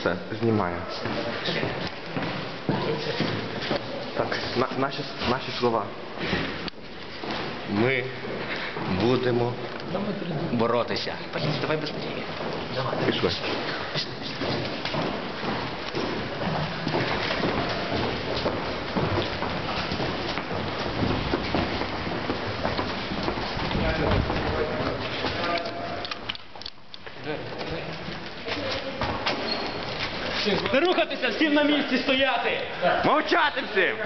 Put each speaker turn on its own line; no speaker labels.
Все, знімаю. Так, на, наші, наші слова. Ми будемо
Боротися. Поліс, давай быстрее.
пішли.
Не рухатися, всім на місці стояти.
Мовчати всім!